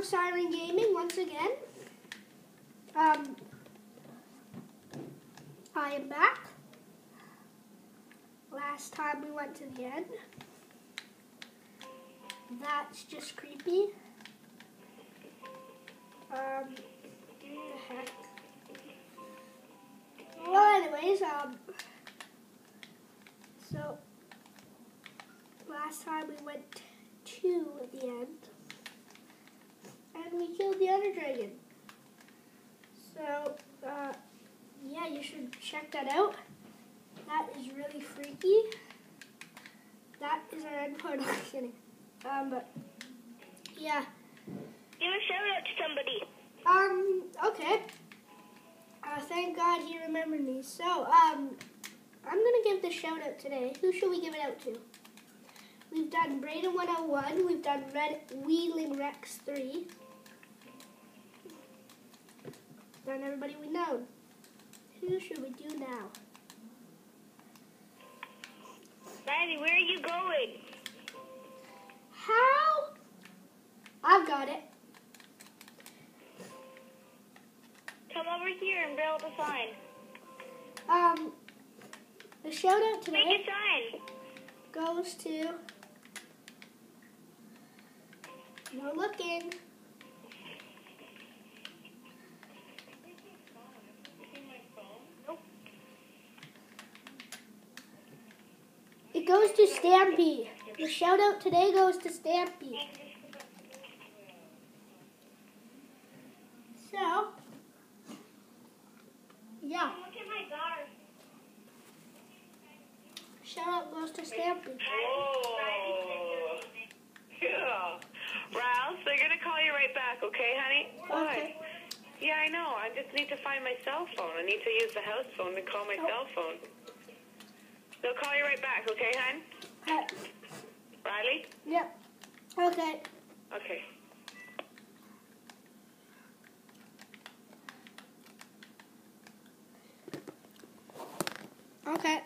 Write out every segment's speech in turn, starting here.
from Siren Gaming once again. Um, I am back. Last time we went to the end. That's just creepy. Um, the heck? Well, anyways, um, so last time we went to the end, and we killed the other Dragon. So, uh, yeah, you should check that out. That is really freaky. That is our end part. I'm kidding. Um, but yeah. Give a shout out to somebody. Um, okay. Uh, thank God he remembered me. So, um, I'm gonna give the shout out today. Who should we give it out to? We've done Braden 101. We've done Red Wheeling Rex 3. Done everybody we know. Who should we do now? Riley, where are you going? How? I've got it. Come over here and build a sign. Um, the shout out Make today a sign. goes to. No looking. Goes to Stampy. The shout out today goes to Stampy. So, yeah, Look at my guard. shout out goes to Stampy. Oh. Yeah. Rouse, they're going to call you right back, okay, honey? Okay. Yeah, I know. I just need to find my cell phone. I need to use the house phone to call my Oh. cell phone. They'll call you right back, okay, hon? Uh, Riley? yep. Okay. Okay. Okay.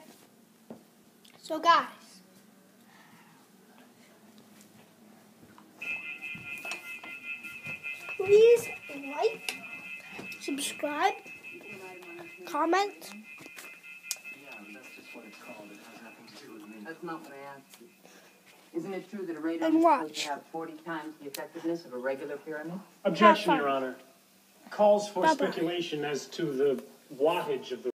So, guys. Please like, subscribe, comment. That's not what I asked you. Isn't it true that a radon And is supposed to have 40 times the effectiveness of a regular pyramid? Objection. Your Honor. Calls for Bye-bye. speculation as to the wattage of the